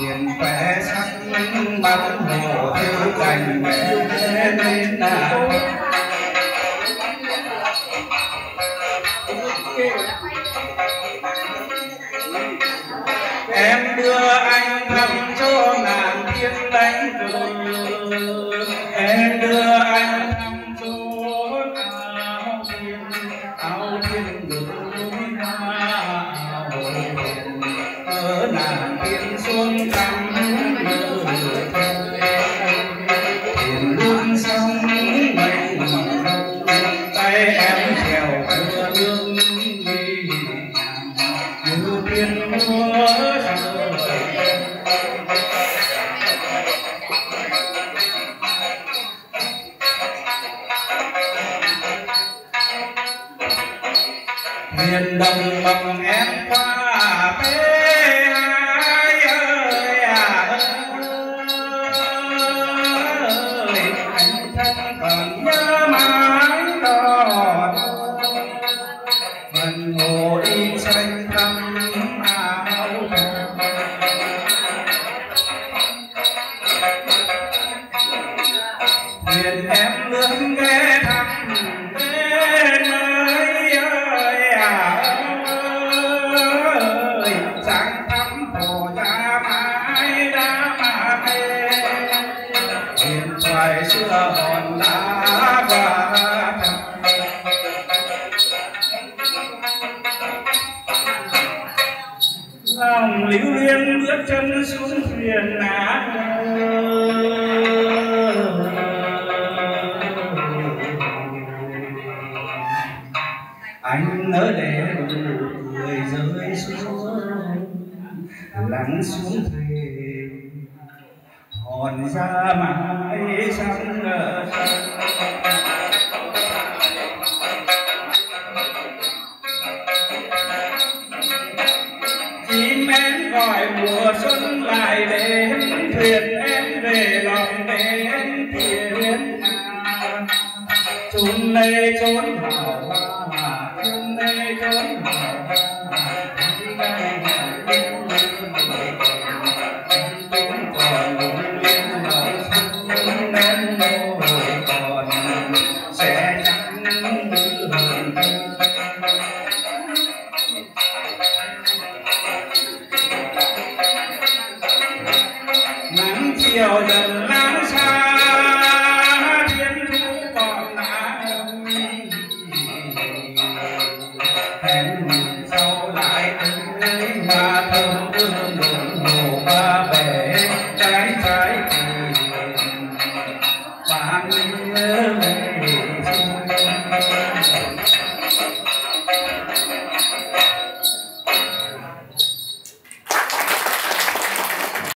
Tiền vẽ sắc bắn hồ theo cành vẽ lên nào em đưa anh thăm cho nàng thiên đánh cờ em đưa miền đồng bằng em qua bê hai ơi à ơi. Anh thân còn nhớ mãi đò mình ngồi xanh thăm áo thuyền em lướt ghé lòng lưu luyến bước chân xuống thuyền lá anh nỡ để nụ cười rơi xuống lắng xuống thề hòn ra mãi sáng ngờ. Mùa xuân lại đến, thuyền em về lòng đến thiên hà chốn đây chốn hào hoa, chốn đây chốn hào Yeah.